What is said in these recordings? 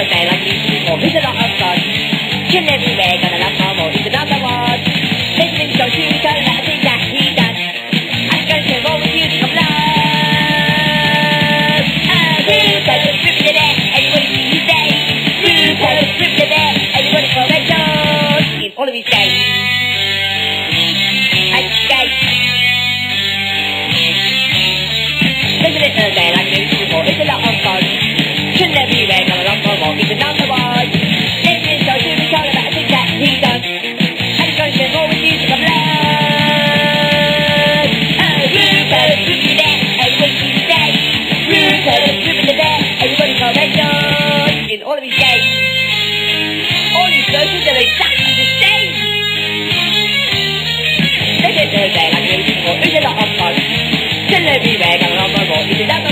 birthday like. Who's a lot of fun? Everywhere, gonna love normal. He's another one. Listening to you, go let us think that he does. I'm gonna do all with you to come love. And who's a distributor there? Everybody sees his day. Who's a distributor there? Everybody for In All of his days. all of his games. All his verses are exactly the same. They did the day they were before. Is it a hot pot? Till everywhere, got a lot more.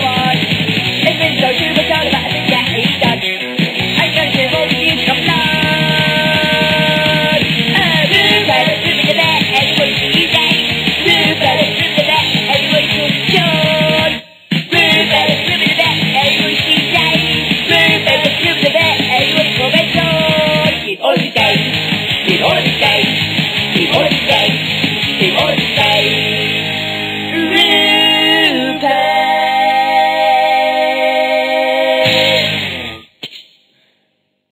People escape. the escape.